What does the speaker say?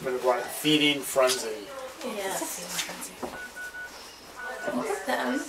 I'm gonna write feeding frenzy. Yes. Them.